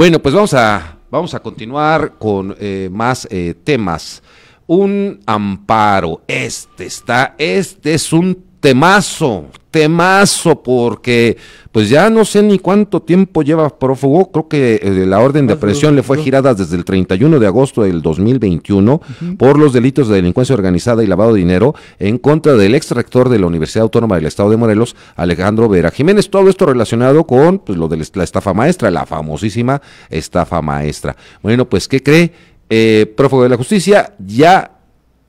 Bueno, pues vamos a, vamos a continuar con eh, más eh, temas. Un amparo. Este está, este es un temazo, temazo, porque pues ya no sé ni cuánto tiempo lleva prófugo, creo que eh, la orden de aprehensión le fue girada desde el 31 de agosto del 2021 por los delitos de delincuencia organizada y lavado de dinero en contra del ex rector de la Universidad Autónoma del Estado de Morelos, Alejandro Vera Jiménez. Todo esto relacionado con pues, lo de la estafa maestra, la famosísima estafa maestra. Bueno, pues, ¿qué cree? Eh, prófugo de la justicia, ya,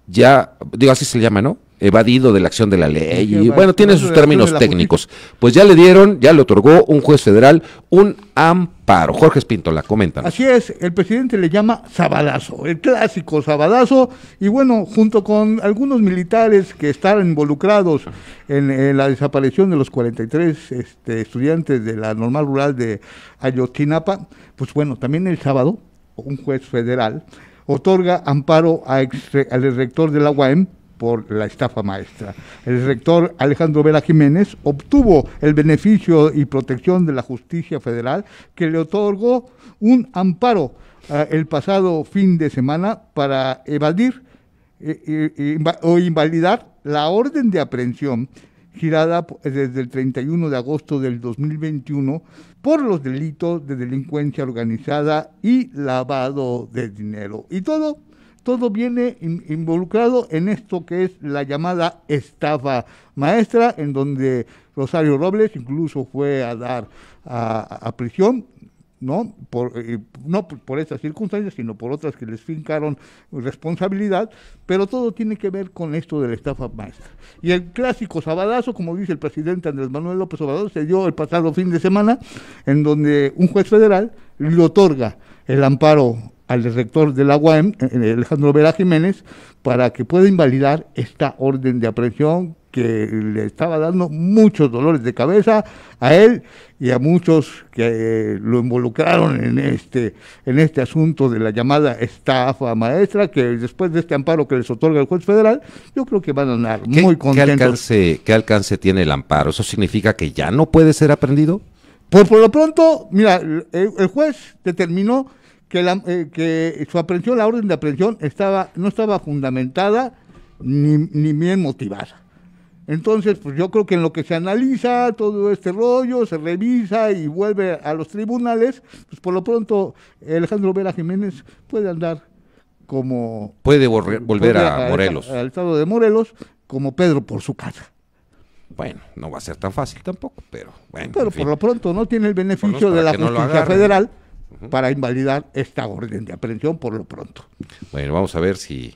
ya, digo así se le llama, ¿no? Evadido de la acción de la ley. Y bueno, tiene sus términos técnicos. Pues ya le dieron, ya le otorgó un juez federal un amparo. Jorge Espinto la comenta. Así es, el presidente le llama sabadazo, el clásico sabadazo. Y bueno, junto con algunos militares que están involucrados en, la desaparición de los 43 este, estudiantes de la normal rural de Ayotzinapa, pues bueno, también el sábado, un juez federal otorga amparo al rector de la UAM, por la estafa maestra. El rector Alejandro Vera Jiménez obtuvo el beneficio y protección de la justicia federal que le otorgó un amparo eh, el pasado fin de semana para evadir eh, o invalidar la orden de aprehensión girada desde el 31 de agosto del 2021 por los delitos de delincuencia organizada y lavado de dinero. Y todo todo viene involucrado en esto que es la llamada estafa maestra, en donde Rosario Robles incluso fue a dar a, prisión, ¿no? Por, eh, no por estas circunstancias, sino por otras que les fincaron responsabilidad, pero todo tiene que ver con esto de la estafa maestra. Y el clásico sabadazo, como dice el presidente Andrés Manuel López Obrador, se dio el pasado fin de semana, en donde un juez federal le otorga el amparo al rector de la UAM, eh, Alejandro Vera Jiménez, para que pueda invalidar esta orden de aprehensión que le estaba dando muchos dolores de cabeza a él y a muchos que lo involucraron en este, en este asunto de la llamada estafa maestra, que después de este amparo que les otorga el juez federal, yo creo que van a andar muy contentos. ¿qué alcance, ¿Qué alcance tiene el amparo? ¿Eso significa que ya no puede ser aprendido? Por, por lo pronto, mira, el juez determinó que, la, eh, que su aprehensión, la orden de aprehensión, estaba, no estaba fundamentada ni, ni bien motivada. Entonces, pues yo creo que en lo que se analiza todo este rollo, se revisa y vuelve a los tribunales, pues por lo pronto Alejandro Vera Jiménez puede andar como... Puede volver, a, Morelos. Al, estado de Morelos, como Pedro por su casa. Bueno, no va a ser tan fácil tampoco, pero bueno. Pero por lo pronto no tiene el beneficio de la justicia federal para invalidar esta orden de aprehensión por lo pronto. Bueno, vamos a ver si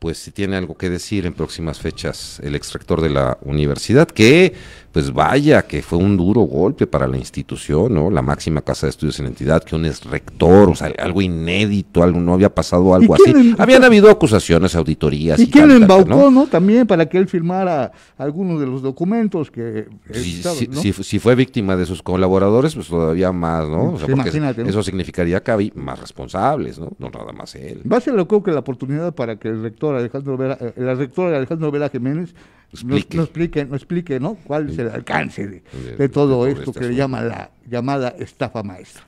pues si tiene algo que decir en próximas fechas el extractor de la universidad, que pues vaya, que fue un duro golpe para la institución, ¿no? La máxima casa de estudios en la entidad, que un es rector, o sea, algo inédito, algo no había pasado algo así. Habían habido acusaciones, auditorías. ¿Y, quién lo embaucó, ¿no? También para que él firmara algunos de los documentos que... si, fue víctima de sus colaboradores, pues todavía más, ¿no? O sea, porque eso significaría que había más responsables, ¿no? No nada más él. Va a ser, lo creo que la oportunidad para que el rector Alejandro Vera, eh, el rector Alejandro Vera Jiménez explique. Nos, explique, nos explique, ¿no? ¿Cuál es el alcance de, todo esto que le llama la llamada estafa maestra?